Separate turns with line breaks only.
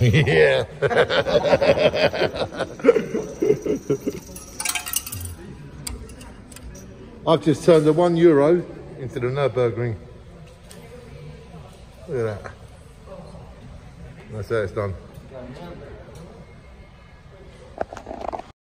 Yeah. I've just turned the one euro into the Nürburgring. Look at that. That's how it's done. Amanda